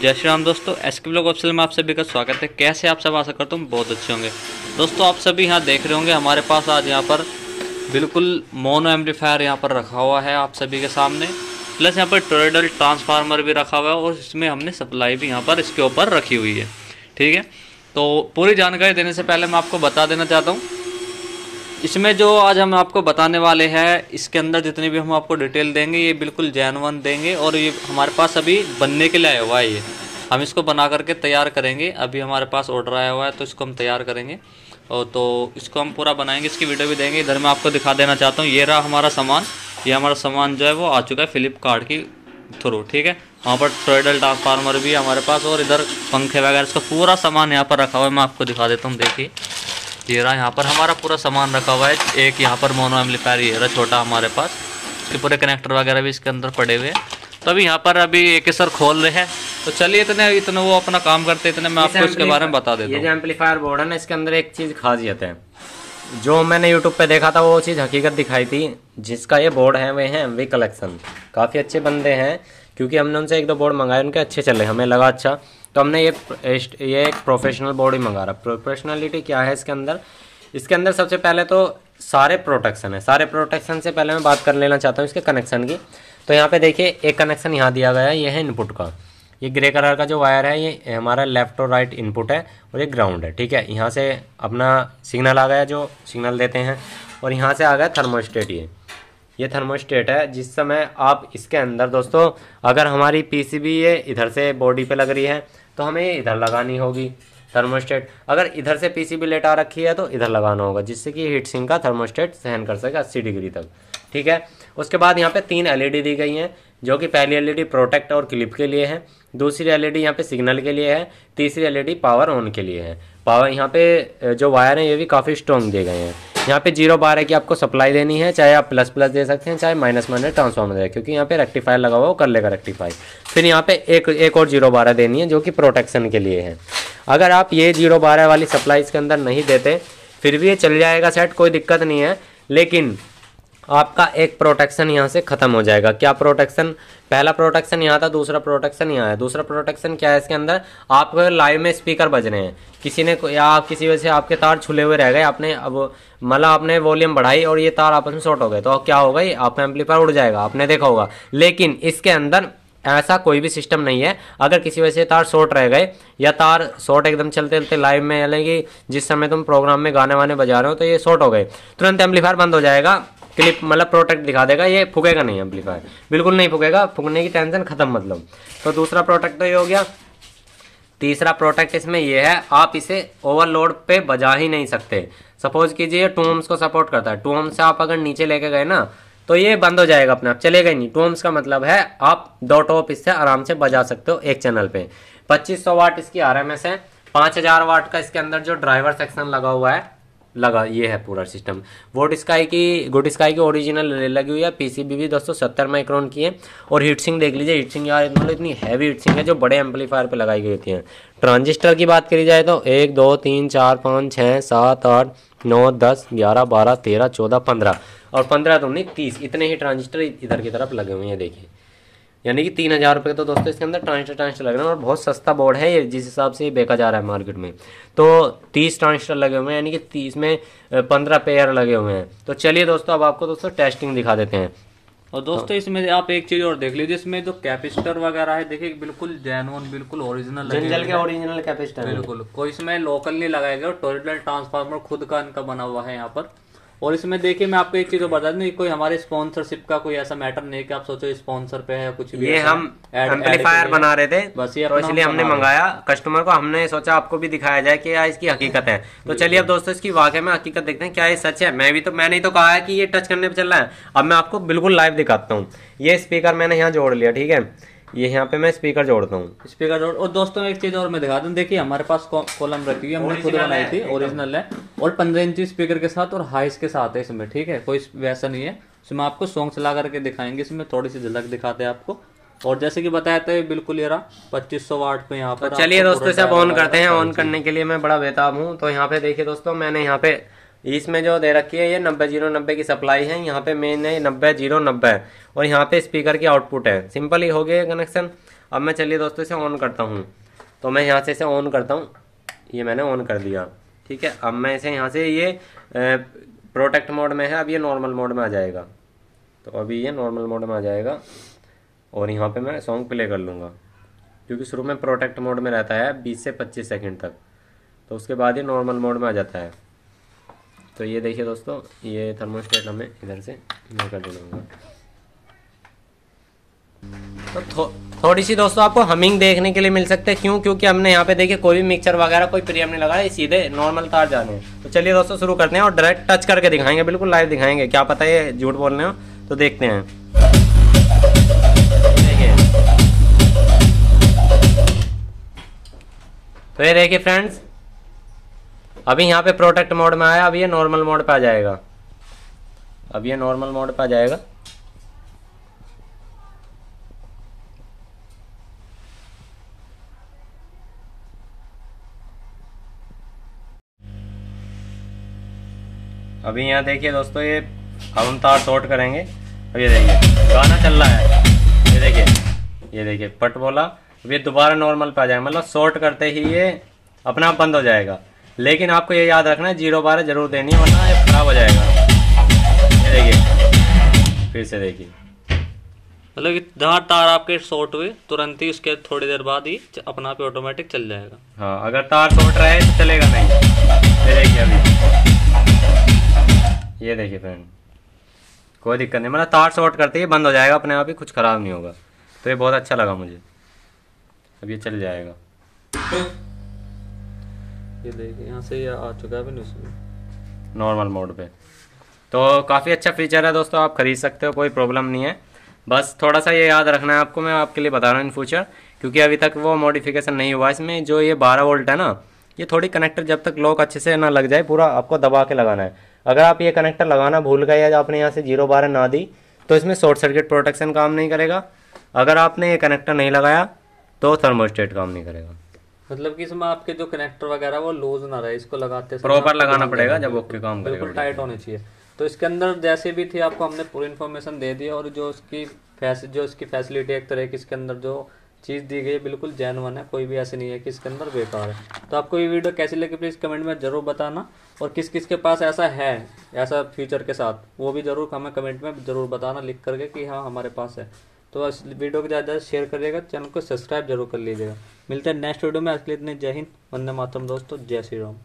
जय श्री राम दोस्तों एस के ब्लॉग ऑप्शन में आप सभी का स्वागत है। कैसे आप सब आशा करता हूँ बहुत अच्छे होंगे। दोस्तों, आप सभी यहाँ देख रहे होंगे, हमारे पास आज यहाँ पर बिल्कुल मोनो एम्पलीफायर यहाँ पर रखा हुआ है आप सभी के सामने। प्लस यहाँ पर टोरेडल ट्रांसफार्मर भी रखा हुआ है और इसमें हमने सप्लाई भी यहाँ पर इसके ऊपर रखी हुई है। ठीक है? तो पूरी जानकारी देने से पहले मैं आपको बता देना चाहता हूँ इसमें जो आज हम आपको बताने वाले हैं, इसके अंदर जितनी भी हम आपको डिटेल देंगे, ये बिल्कुल जैनवन देंगे और ये हमारे पास अभी बनने के लिए आया हुआ है ये। हम इसको बना करके तैयार करेंगे। अभी हमारे पास ऑर्डर आया हुआ है तो इसको हम तैयार करेंगे। और तो इसको हम पूरा बनाएँगे, इसकी वीडियो भी देंगे। इधर मैं आपको दिखा देना चाहता हूँ, ये रहा हमारा सामान। ये हमारा सामान जो है वो आ चुका है फ्लिपकार्ट की थ्रू ठीक है? वहाँ पर ट्रेडल ट्रांसफार्मर भी है हमारे पास और इधर पंखे वगैरह, इसका पूरा सामान यहाँ पर रखा हुआ है। मैं आपको दिखा देता हूँ, देखिए। ये रहा यहाँ पर हमारा पूरा सामान रखा हुआ है। एक यहाँ पर मोनो एम्पलीफायर ये रहा छोटा हमारे पास। इसके पूरे कनेक्टर वगैरह भी इसके अंदर पड़े हुए हैं। तो अभी यहाँ पर अभी एक सर खोल रहे हैं। तो चलिए इतने इतने वो अपना काम करते इतने मैं आपको इसके बारे में बता देता ये हूँ। जो एम्पलीफायर बोर्ड है ना इसके अंदर एक चीज़ खासियत है। जो मैंने यूट्यूब पे देखा था वो चीज़ हकीकत दिखाई थी। जिसका ये बोर्ड है वे हैं वी कलेक्शन काफ़ी अच्छे बंदे हैं क्योंकि हमने उनसे एक दो बोर्ड मंगाए उनके अच्छे चले हमें लगा अच्छा। तो हमने ये ये एक प्रोफेशनल बोर्ड ही मंगा रहा। प्रोफेशनलिटी क्या है इसके अंदर? इसके अंदर सबसे पहले तो सारे प्रोटेक्शन है। सारे प्रोटेक्शन से पहले मैं बात कर लेना चाहता हूँ इसके कनेक्शन की। तो यहाँ पे देखिए, एक कनेक्शन यहाँ दिया गया है। ये है इनपुट का। ये ग्रे कलर का जो वायर है, ये हमारा लेफ़्ट और राइट इनपुट है और ये ग्राउंड है, ठीक है? यहाँ से अपना सिग्नल आ गया जो सिग्नल देते हैं। और यहाँ से आ गया थर्मोस्टेट ये। ये थर्मोस्टेट है। जिस समय आप इसके अंदर दोस्तों, अगर हमारी पीसीबी ये इधर से बॉडी पे लग रही है तो हमें ये इधर लगानी होगी थर्मोस्टेट अगर इधर से पीसीबी लेटा रखी है तो इधर लगाना होगा, जिससे कि हीट सिंक का थर्मोस्टेट सहन कर सके अस्सी डिग्री तक। ठीक है? उसके बाद यहाँ पे तीन एलईडी दी गई हैं, जो कि पहली एलईडी प्रोटेक्ट और क्लिप के लिए है। दूसरी एल एलईडी यहाँ पे सिग्नल के लिए है, तीसरी एलईडी पावर ऑन के लिए है। पावर यहाँ पे जो वायर हैं, ये भी काफ़ी स्ट्रॉन्ग दिए गए हैं। यहाँ पे ज़ीरो बार है कि आपको सप्लाई देनी है, चाहे आप प्लस प्लस दे सकते हैं, चाहे माइनस माइनस ट्रांसफॉर्मर दे क्योंकि यहाँ पे रेक्टिफायर लगा हुआ वो कर लेगा रेक्टिफाई फिर यहाँ पे एक एक और ज़ीरो बारह देनी है, जो कि प्रोटेक्शन के लिए है। अगर आप ये ज़ीरो बारह वाली सप्लाई इसके अंदर नहीं देते, फिर भी ये चल जाएगा सेट कोई दिक्कत नहीं है, लेकिन आपका एक प्रोटेक्शन यहाँ से ख़त्म हो जाएगा। क्या प्रोटेक्शन पहला प्रोटेक्शन यहाँ था, दूसरा प्रोटेक्शन यहाँ है। दूसरा प्रोटेक्शन क्या है इसके अंदर? आपको लाइव में स्पीकर बज रहे हैं। किसी ने या किसी वजह से आपके तार छुले हुए रह गए, आपने अब मतलब आपने वॉल्यूम बढ़ाई और ये तार आपस में शॉर्ट हो गए। तो क्या होगा? ये आपका एम्पलीफायर उड़ जाएगा। आपने देखा होगा। लेकिन इसके अंदर ऐसा कोई भी सिस्टम नहीं है। अगर किसी वजह से तार शॉर्ट रह गए, या तार शॉर्ट एकदम चलते चलते लाइव में यानी कि जिस समय तुम प्रोग्राम में गाने वाने बजा रहे हो तो ये शॉर्ट हो गए। तुरंत एम्पलीफायर बंद हो जाएगा, क्लिप मतलब प्रोटेक्ट दिखा देगा, ये फूकेगा नहीं एम्पलीफायर। बिल्कुल नहीं फूकेगा, फूकने की टेंशन खत्म मतलब। तो दूसरा प्रोटेक्ट तो ये हो गया। तीसरा प्रोटेक्ट इसमें यह है, आप इसे ओवरलोड पे बजा ही नहीं सकते। सपोज़ कीजिए टू ओम्स को सपोर्ट करता है। टू ओम्स से आप अगर नीचे लेके गए ना तो ये बंद हो जाएगा अपने आप। चलेगा ही नहीं। टू ओम्स का मतलब है आप दो टॉप इससे आराम से बजा सकते हो एक चैनल पे। 2500 वाट इसकी आर एम एस है। 5000 वाट का इसके अंदर जो ड्राइवर सेक्शन लगा हुआ है, लगा, ये है पूरा सिस्टम वोट स्काई की गुड स्काई की ओरिजिनल लगी हुई है। पीसीबी भी दोस्तों सत्तर माइक्रोन की है। और हीटसिंग देख लीजिए हीटसिंग यार मतलब इतनी हैवी हीटसिंग है जो बड़े एम्पलीफायर पे लगाई गई होती है। ट्रांजिस्टर की बात करी जाए तो एक, दो, तीन, चार, पाँच छः सात, आठ, नौ, दस, ग्यारह, बारह, तेरह, चौदह, पंद्रह। और पंद्रह तो नहीं तीस इतने ही ट्रांजिस्टर इधर की तरफ़ लगे हुए हैं देखिए। यानी कि तीन हज़ार रुपये तो दोस्तों इसके अंदर ट्रांजिस्टर ट्रांजिस्टर लग रहे हैं और बहुत सस्ता बोर्ड है ये जिस हिसाब से ये बेचा जा रहा है मार्केट में। तो तीस ट्रांजिस्टर लगे हुए हैं यानी कि तीस में पंद्रह पेयर लगे हुए हैं। तो चलिए दोस्तों अब आपको दोस्तों टेस्टिंग दिखा देते हैं। और दोस्तों इसमें आप एक चीज़ और देख लीजिए इसमें जो कैपेसिटर वगैरह है देखिए बिल्कुल जैनवन बिल्कुल ओरिजिनल जंजल के ओरिजिनल कैपेसिटर बिल्कुल कोई इसमें लोकल नहीं लगाया गया टोरिडल ट्रांसफार्मर खुद का इनका बना हुआ है यहाँ पर। और इसमें देखिए मैं आपको एक चीज़ बता दूँ कोई हमारे स्पॉन्सरशिप का कोई ऐसा मैटर नहीं कि आप सोचो स्पॉन्सर पे है कुछ भी ये हम एम्पलीफायर बना रहे थे बस ये तो इसलिए हमने मंगाया कस्टमर को हमने सोचा आपको भी दिखाया जाए कि यार इसकी हकीकत है। तो चलिए अब दोस्तों इसकी वाकई में हकीकत देखते हैं क्या ये सच है? मैं भी तो मैंने तो कहा है कि ये टच करने पे चल रहा है। अब मैं आपको बिल्कुल लाइव दिखाता हूँ। ये स्पीकर मैंने यहाँ जोड़ लिया ठीक है? ये यहाँ पे मैं स्पीकर जोड़ता हूँ। स्पीकर जोड़ और दोस्तों एक चीज़ और मैं दिखा दूँ। देखिए हमारे पास कॉलम रखी हुई है हमने खुद बनाई थी ओरिजिनल है और पंद्रह इंची स्पीकर के साथ और हाइस के साथ है इसमें ठीक है? कोई वैसा नहीं है। इसमें आपको सॉन्ग चला करके दिखाएँगे इसमें थोड़ी सी झलक दिखाते हैं आपको। और जैसे कि बताया था बिल्कुल ये रहा पच्चीस सौ वाट पे यहाँ पर तो चलिए दोस्तों इसे ऑन करते हैं। ऑन करने के लिए मैं बड़ा बेताब हूँ। तो यहाँ पे देखिए दोस्तों मैंने यहाँ पे इसमें जो दे रखी है, ये नब्बे ज़ीरो नब्बे की सप्लाई है। यहाँ पे मेन है नब्बे ज़ीरो नब्बे। और यहाँ पे स्पीकर की आउटपुट है। सिंपल ही हो गया कनेक्शन अब मैं चलिए दोस्तों, इसे ऑन करता हूँ। तो मैं यहाँ से इसे ऑन करता हूँ। ये मैंने ऑन कर दिया। ठीक है? अब मैं इसे यहाँ से ये प्रोटेक्ट मोड में है। अब ये नॉर्मल मोड में आ जाएगा। तो अभी ये नॉर्मल मोड में आ जाएगा। और यहाँ पे मैं सॉन्ग प्ले कर लूँगा। क्योंकि शुरू में प्रोटेक्ट मोड में रहता है बीस से पच्चीस सेकंड तक। तो उसके बाद ये नॉर्मल मोड में आ जाता है। तो ये देखिए दोस्तों ये थर्मोस्टेट हमें इधर से मैं कर दूँगा तो थो, थोड़ी सी दोस्तों आपको हमिंग देखने के लिए मिल सकते हैं। क्यों? क्योंकि हमने यहाँ पे देखिए कोई भी मिक्सर वगैरह कोई प्रियम नहीं लगाया सीधे नॉर्मल तार जाने तो चलिए दोस्तों शुरू करते हैं और डायरेक्ट टच करके दिखाएँगे बिल्कुल लाइव दिखाएँगे। क्या पता है झूठ बोल रहे हो तो देखते हैं। तो ये देखिए फ्रेंड्स अभी यहाँ पे प्रोटेक्ट मोड में आया, अभी ये नॉर्मल मोड पे आ जाएगा। अब ये नॉर्मल मोड पे आ जाएगा। अभी यहाँ देखिए दोस्तों, ये अब हम तार शॉर्ट करेंगे। अब ये देखिए, गाना चल रहा है। ये देखिए ये देखिए, पट बोला। अब ये दोबारा नॉर्मल पे आ जाएगा। मतलब शॉर्ट करते ही ये अपना बंद हो जाएगा। लेकिन आपको ये याद रखना है ज़ीरो बारह ज़रूर देनी है वरना ये खराब हो जाएगा। ये देखिए फिर से देखिए। मतलब कि जहाँ तार आपके शॉर्ट हुए तुरंत ही उसके थोड़ी देर बाद ही अपना आप ऑटोमेटिक चल जाएगा। हाँ अगर तार शॉर्ट रहे तो चलेगा नहीं। ये देखिए अभी। ये देखिए फ्रेंड कोई दिक्कत नहीं मतलब तार शॉर्ट करते ही बंद हो जाएगा अपने आप ही कुछ ख़राब नहीं होगा। तो ये बहुत अच्छा लगा मुझे। अब ये चल जाएगा। ये देखिए यहाँ से ये आ चुका है नॉर्मल मोड पे। तो काफ़ी अच्छा फीचर है दोस्तों, आप खरीद सकते हो, कोई प्रॉब्लम नहीं है। बस थोड़ा सा ये याद रखना है आपको, मैं आपके लिए बता रहा हूँ इन फ्यूचर क्योंकि अभी तक वो मॉडिफिकेशन नहीं हुआ। इसमें जो ये बारह वोल्ट है ना, ये थोड़ी कनेक्टर जब तक लॉक अच्छे से ना लग जाए, पूरा आपको दबा के लगाना है। अगर आप ये कनेक्टर लगाना भूल गए या आपने यहाँ से ज़ीरो बारह ना दी तो इसमें शॉर्ट सर्किट प्रोटेक्शन काम नहीं करेगा। अगर आपने ये कनेक्टर नहीं लगाया तो थर्मोस्टेट काम नहीं करेगा। मतलब कि इसमें आपके जो कनेक्टर वगैरह वो लूज ना रहे इसको लगाते प्रॉपर लगाना पड़ेगा जब ओके काम करेगा बिल्कुल टाइट होने चाहिए। तो इसके अंदर जैसे भी थी आपको हमने पूरी इन्फॉर्मेशन दे दी और जो उसकी फैस जो इसकी फैसिलिटी एक तरह की इसके अंदर जो चीज़ दी गई है बिल्कुल जैनवन है कोई भी ऐसे नहीं है कि इसके अंदर बेकार है। तो आपको ये वीडियो कैसी लगी प्लीज़ कमेंट में ज़रूर बताना। और किस किस के पास ऐसा है ऐसा फ्यूचर के साथ वो भी ज़रूर हमें कमेंट में ज़रूर बताना लिख करके कि हाँ हमारे पास है। तो वीडियो को ज़्यादा शेयर करिएगा, चैनल को सब्सक्राइब ज़रूर कर लीजिएगा। मिलते हैं नेक्स्ट वीडियो में, आज के लिए इतने, जय हिंद, वंदे मातरम दोस्तों, जय श्री राम।